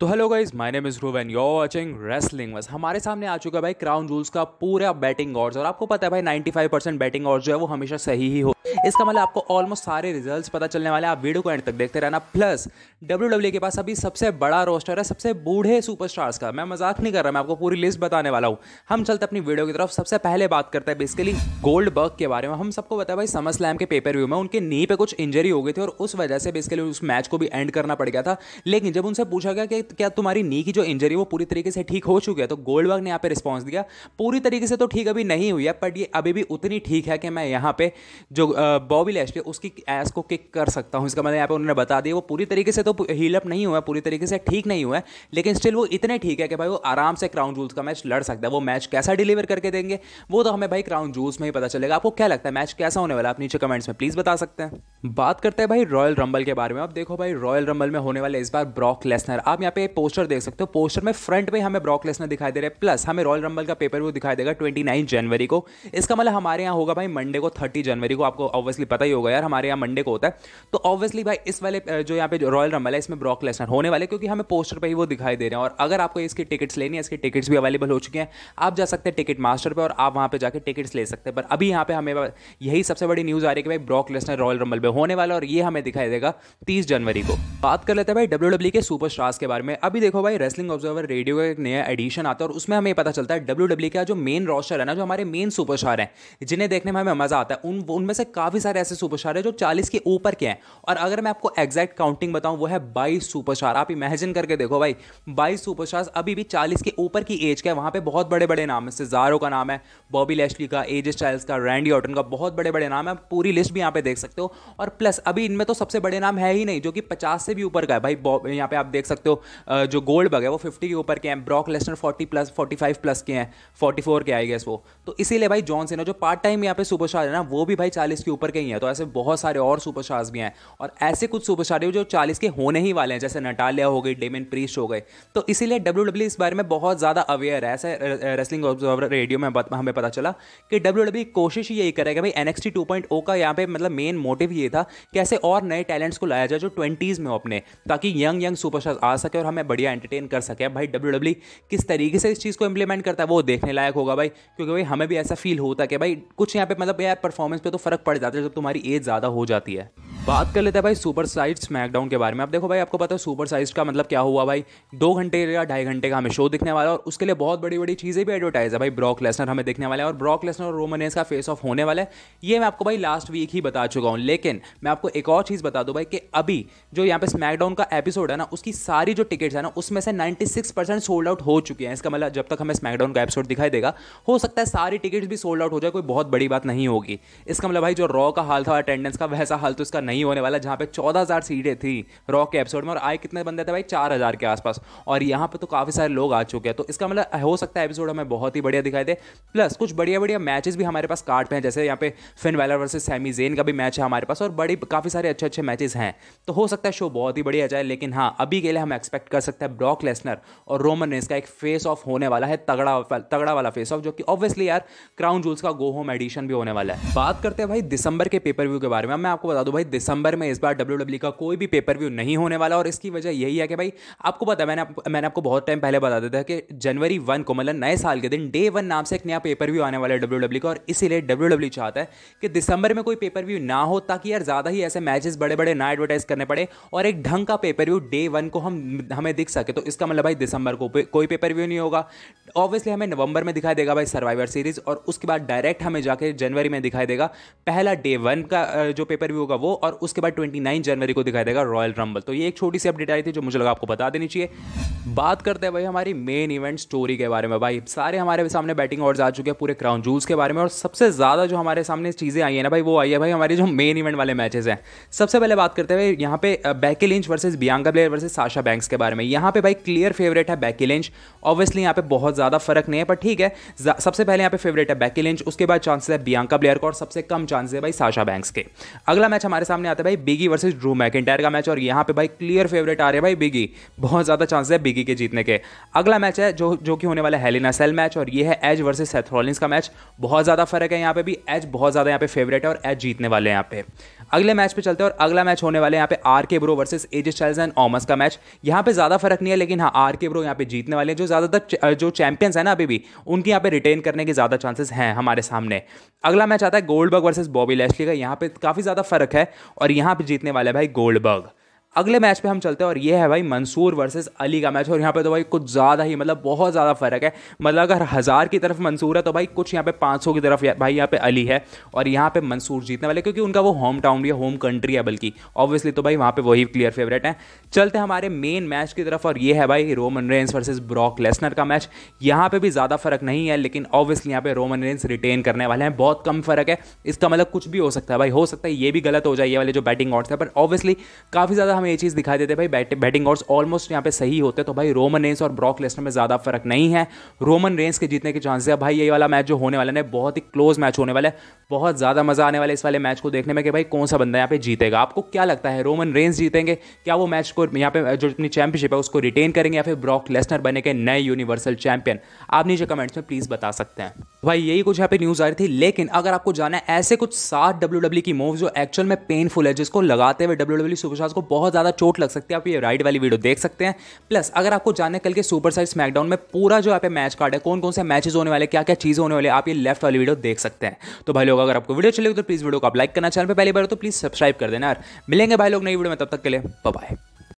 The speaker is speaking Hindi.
तो hello guys my name is रूव and you watching wrestling बस हमारे सामने आ चुका है भाई क्राउन रूल्स का पूरा बैटिंग ऑर्ड्स और आपको पता है भाई 95 परसेंट बैटिंग ऑर्ड्स जो है वो हमेशा सही ही हो। इसका मतलब आपको ऑलमोस्ट सारे रिजल्ट्स पता चलने वाले आप वीडियो को एंड तक देखते रहना। प्लस डब्ल्यू e के पास अभी सबसे बड़ा रोस्टर है, सबसे बूढ़े सुपरस्टार्स का। मैं मज़ाक नहीं कर रहा, मैं आपको पूरी लिस्ट बताने वाला हूँ। हम चलते अपनी वीडियो की तरफ़। सबसे पहले बात करते हैं बेसिकली गोल्ड बर्ग के बारे में। हम सबको पता है भाई समर स्लैम के पेपर व्यू में उनके नी पे कुछ इंजरी हो गई थी और उस वजह से बेसिकली उस मैच को भी एंड करना पड़ गया था। लेकिन जब उनसे पूछा गया कि क्या तुम्हारी नी की जो इंजरी वो पूरी तरीके से ठीक हो चुकी है? तो गोल्डबर्ग ने यहाँ पे रिस्पॉन्स दिया, पूरी तरीके से तो ठीक अभी नहीं हुई है बट ये अभी भी उतनी ठीक है कि मैं यहाँ पे जो बॉबी लेस्टली उसकी एस को किक कर सकता हूँ। इसका मतलब यहाँ पे उन्होंने बता दिया, वो पूरी तरीके से तो हीलअप नहीं हुआ पूरी तरीके से ठीक नहीं हुआ है, लेकिन स्टिल वो इतने ठीक है कि भाई वो आराम से क्राउन जूल्स का मैच लड़ सकता है। वो मैच कैसा डिलीवर करके देंगे, वो तो हमें भाई क्राउन जूल्स में ही पता चलेगा। आपको क्या लगता है मैच कैसा होने वाला आप नीचे कमेंट्स में प्लीज़ बता सकते हैं। बात करते हैं भाई रॉयल रंबल के बारे में। अब देखो भाई रॉयल रंबल में होने वाले इस बार ब्रॉक लेसनर आप यहाँ पे पोस्टर देख सकते हो। पोस्टर में फ्रंट में हमें ब्रॉक लेसनर दिखाई दे रहे हैं। प्लस हमें रॉयल रंबल का पेपर वो दिखाई देगा ट्वेंटी जनवरी को। इसका मतलब हमारे यहाँ होगा भाई मंडे को थर्टी जनवरी को। आपको ऑब्वियसली पता ही होगा यार, हमारे यहाँ मंडे को होता है। तो ऑब्वियसली भाई इस वाले जो यहाँ पे रॉयल रंबल है, इसमें ब्रॉक लेसनर होने वाले क्योंकि हमें पोस्टर पर ही वो दिखाई दे रहे हैं। और अगर आपको इसकी टिकट्स लेनी है, इसकी टिकट्स भी अवेलेबल हो चुके हैं। आप जा सकते हैं टिकट मास्टर पर और आप वहाँ पे जाकर टिकट्स ले सकते हैं। पर अभी यहाँ पे हमें यही सबसे बड़ी न्यूज़ आ रही है कि भाई ब्रॉक लेसनर रॉयल रंबल में होने वाला और ये हमें दिखाई देगा तीस जनवरी को। बात कर लेते हैं भाई डब्ल्यू के सुपर के बारे में। अभी देखो भाई रेसलिंग ऑब्जर्वर रेडियो का एक नया एडिशन आता है और उसमें हमें पता चलता है डब्ल्यू डब्ल्यू का जो मेन रोस्टर है ना, जो हमारे मेन सुपरस्टार हैं, जिन्हें देखने में हमें मज़ा आता है, उन, उनमें से काफ़ी सारे ऐसे सुपरस्टार हैं जो चालीस के ऊपर के हैं। और अगर मैं आपको एग्जैक्ट काउंटिंग बताऊँ, वो है बाईस सुपरस्टार आप इमेजिन करके देखो भाई, बाईस सुपरस्टार अभी भी चालीस के ऊपर की एज का है। वहाँ पे बहुत बड़े बड़े नाम है सिजारो का नाम है बॉबी लेस्ली का एज स्टाइल्स का रैंडी ऑटन का, बहुत बड़े बड़े नाम है पूरी लिस्ट भी यहाँ पे देख सकते हो। और प्लस अभी इनमें तो सबसे बड़े नाम है ही नहीं, जो कि पचास से भी ऊपर का है। भाई यहाँ पे आप देख सकते हो जो गोल्ड बग है, वो फिफ्टी के ऊपर के हैं Brock Lesnar forty plus forty five plus के हैं फोर्टी फोर के आई गेस वो। तो इसीलिए भाई जॉन सेना जो पार्ट टाइम यहाँ पे सुपरस्टार है ना, वो भी भाई चालीस के ऊपर के ही है। तो ऐसे बहुत सारे और सुपरस्टार्स भी हैं। और ऐसे कुछ सुपरस्टार जो चालीस के होने ही वाले हैं, जैसे नटालिया हो गई डेमिन प्रीस्ट हो गए। तो इसीलिए डब्ल्यू डब्ल्यू इस बारे में बहुत ज़्यादा अवेयर है। ऐसे रेसलिंग ऑब्जर्वर रेडियो में हमें पता चला कि डब्ल्यू डब्ल्यू कोशिश यही करेगा भाई एनएक्सटी टू पॉइंट ओ का यहाँ पे मतलब मेन मोटिव ये था कि ऐसे और नए टैलेंट्स को लाया जाए जो ट्वेंटीज़ में अपने, ताकि यंग यंग सुपरस्टार आ सके और हमें बढ़िया एंटरटेन कर सके। भाई डब्ल्यू डब्ल्यू किस तरीके से इस चीज़ को इंप्लीमेंट करता है, वो देखने लायक होगा भाई। क्योंकि भाई हमें भी ऐसा फील होता है कि भाई कुछ यहाँ पे मतलब यार परफॉर्मेंस पे तो फ़र्क पड़ जाता है, जब तुम्हारी एज ज़्यादा हो जाती है। बात कर लेते हैं भाई सुपर साइज़ स्मैकडाउन के बारे में। आप देखो भाई, आपको पता है सुपर साइज़ का मतलब क्या हुआ भाई? दो घंटे या ढाई घंटे का हमें शो दिखने वाला है और उसके लिए बहुत बड़ी बड़ी चीज़ें भी एडवर्टाइज है भाई। ब्रॉक लेसनर हमें दिखने वाला है और ब्रॉक लेसनर और रोमनेस का फेस ऑफ़ होने वाला है। ये मैं आपको भाई लास्ट वीक ही बता चुका हूँ। लेकिन मैं आपको एक और चीज़ बता दूँ भाई कि अभी जो यहाँ पे स्मैकडाउन का एपिसोड है ना, उसकी सारी जो टिकट्स है ना, उसमें से नाइन्टी सोल्ड आउट हो चुकी है। इसका मतलब जब तक हमें स्मैकडाउन का एपिसोड दिखाई देगा, हो सकता है सारी टिकट्स भी सोल्ड आउट हो जाए, कोई बहुत बड़ी बात नहीं होगी। इसका मतलब भाई, जो रॉ का हाल था अटेंडेंस का, वैसा हाल तो इसका नहीं होने वाला, जहाँ पे चौदह हज़ार सीटें थी रॉ के एपिसोड में, और आए कितने बंदे थे भाई? चार हज़ार के आसपास। और यहाँ पर तो काफ़ी सारे लोग आ चुके हैं। तो इसका मतलब हो सकता है एपिसोड हमें बहुत ही बढ़िया दिखाई दे। प्लस कुछ बढ़िया बढ़िया मैचेस भी हमारे पास कार्ड पे हैं, जैसे यहाँ पे Finn Balor versus Sami Zayn का भी मैच है हमारे पास, और बड़ी, काफ़ी सारे अच्छे अच्छे मैचेस हैं। तो हो सकता है शो बहुत ही बढ़िया जाए, लेकिन हाँ अभी के लिए हम एक्सपेक्ट कर सकते हैं ब्रॉक लेसनर और रोमन रेस का एक फेस ऑफ़ होने वाला है, तगड़ा तगड़ा वाला फेस ऑफ़ जो कि ऑब्वियसली यार क्राउन जूल्स का गो होम एडिशन भी होने वाला है। बात करते हैं भाई दिसंबर के पेपर व्यू के बारे में। मैं आपको बता दूँ भाई दिसंबर में इस बार डब्ल्यू e का कोई भी पेपर व्यू नहीं होने वाला और इसकी वजह यही है कि भाई, आपको पता है, मैंने मैंने आपको बहुत टाइम पहले बता देता कि जनवरी वन को मतलब नए साल के दिन डे वन नाम से एक नया पेपर व्यू आने वाला है डब्ल्यू डब्ल्यू का और इसीलिए डब्ल्यू डब्ल्यू चाहता है कि दिसंबर में कोई पेपर व्यू ना हो, ताकि यार ज़्यादा ही ऐसे मैचेस बड़े बड़े ना एडवर्टाइज करने पड़े और एक ढंग का पेपर व्यू डे वन को हम हमें दिख सके तो इसका मतलब भाई दिसंबर को पे, कोई पेपर व्यू नहीं होगा। ऑब्वियसली हमें नवंबर में दिखाई देगा भाई सर्वाइवर सीरीज़ और उसके बाद डायरेक्ट हमें जाके जनवरी में दिखाई देगा। पहला डे वन का जो पेपर व्यू होगा वो और उसके बाद ट्वेंटी जनवरी को दिखाई देगा रॉयल रंबल तो ये एक छोटी सी अपडेट आई थी जो मुझे लगा आपको बता देनी चाहिए। बात करते हैं भाई हमारी मेन इवेंट स्टोरी के बारे में। भाई सारे हमारे सामने बैटिंग ऑर्ड्स आ चुके हैं पूरे क्राउन जूल्स के बारे में और सबसे ज़्यादा जो हमारे सामने चीज़ें आई है ना भाई वो आई है भाई हमारे जो मेन इवेंट वाले मैचेस हैं। सबसे पहले बात करते हैं यहाँ पे Becky Lynch versus Bianca Belair versus Sasha Banks के बारे में। यहाँ पे भाई क्लियर फेवरेट है बैकी लिंच ऑब्वियसली यहाँ पे बहुत ज़्यादा फ़र्क नहीं है पर ठीक है। सबसे पहले यहाँ पे फेवरेट है बैकी लिंच उसके बाद चांसेस है बियांका प्लेयर का और सबसे कम चांसेस है भाई साशा बैंक्स के। अगला मैच हमारे सामने आता है भाई Big E versus Drew McIntyre का मैच और यहाँ पे भाई क्लियर फेवरेट आ रहे हैं भाई बिगी बहुत ज़्यादा चांसेस है बिगी के जीतने के। अगला मैच है जो जो कि होने वाला है हेलिना सेल मैच और ये है एज वर्सेज सेथरॉलिंस का मैच बहुत ज़्यादा फ़र्क है यहाँ पे भी। एज बहुत ज़्यादा यहाँ पे फेवरेट है और एज जीतने वाले हैं यहाँ पे। अगले मैच पे चलते हैं, और अगला मैच होने वाले यहाँ पे R K Bro versus AJ Styles and Omos का मैच यहाँ पे ज़्यादा फ़र्क नहीं है, लेकिन हाँ आर के ब्रो यहाँ पे जीतने वाले हैं, जो ज़्यादातर जो चैंपियंस है ना अभी भी, उनके यहाँ पे रिटेन करने के ज़्यादा चांसेस हैं हमारे सामने। अगला मैच आता है Gold Goldberg versus Bobby Lashley का, यहाँ पे काफ़ी ज़्यादा फ़र्क है, और यहाँ पे जीतने वाले भाई गोल्डबर्ग अगले मैच पे हम चलते हैं और ये है भाई मंसूर वर्सेस अली का मैच। और यहाँ पे तो भाई कुछ ज़्यादा ही मतलब बहुत ज़्यादा फ़र्क है। मतलब अगर हज़ार की तरफ़ मंसूर है तो भाई कुछ यहाँ पे 500 की तरफ़ भाई यहाँ पे अली है। और यहाँ पे मंसूर जीतने वाले, क्योंकि उनका वो होम टाउन या होम कंट्री है बल्कि। ऑब्वियसली तो भाई वहाँ पर वही क्लियर फेवरेट है। चलते हैं हमारे मेन मैच की तरफ़ और ये है भाई Roman Reigns versus Brock Lesnar का मैच यहाँ पर भी ज़्यादा फ़र्क नहीं है, लेकिन ऑब्वियसली यहाँ पे रोमन रेंस रिटेन करने वाले हैं। बहुत कम फ़र्क है। इसका मतलब कुछ भी हो सकता है भाई। हो सकता है ये भी गलत हो जाए, ये वाले जो बैटिंग ऑर्ड्स है पर ऑब्वियसली काफ़ी ज़्यादा हमें ये चीज़ दिखाई देते भाई बैटिंग ऑर्ड्स ऑलमोस्ट यहाँ पे सही होते तो भाई रोमन रेंस और ब्रॉक लेसनर में ज़्यादा फ़र्क नहीं है। रोमन रेंस के जीतने के चांसेस है। भाई, ये वाला मैच जो होने वाला है बहुत ही क्लोज मैच होने वाला है। बहुत ज़्यादा मज़ा आने वाला है इस वाले मैच को देखने में कि भाई, कौन सा बंदा यहाँ पे जीतेगा। आपको क्या लगता है रोमन रेंस जीतेंगे? क्या वो मैच को यहाँ पे, जो अपनी चैंपियनशिप है, उसको रिटेन करेंगे या फिर ब्रॉक लेसनर बनेंगे नए यूनिवर्सल चैंपियन आप नीचे कमेंट्स में प्लीज़ बता सकते हैं। भाई, यही कुछ यहाँ पे न्यूज़ आ रही थी, लेकिन अगर आपको जाना है, ऐसे कुछ सात डब्ल्यू डब्ल्यू की मूव जो एक्चुअल में पेनफुल है, जिसको लगाते हुए डब्ल्यू डब्ल्यू सुपरस्टार्स को बहुत ज़्यादा चोट लग सकती है, आप ये राइड वाली वीडियो देख सकते हैं। प्लस अगर आपको जानना कल के सुपर साइज़ स्मैकडाउन में, पूरा जो यहाँ पे मैच कार्ड है कौन कौन से मैचेस होने वाले क्या क्या चीज़ें होने वाले, आप ये लेफ़्ट वाली वीडियो देख सकते हैं। तो भाई लोग, अगर आपको वीडियो चलेगी तो प्लीज़ वीडियो को आप लाइक करना चैनल पर पहली बार तो प्लीज़ सब्सक्राइब कर देना यार। मिलेंगे भाई लोग नई वीडियो में, तब तक के लिए बाय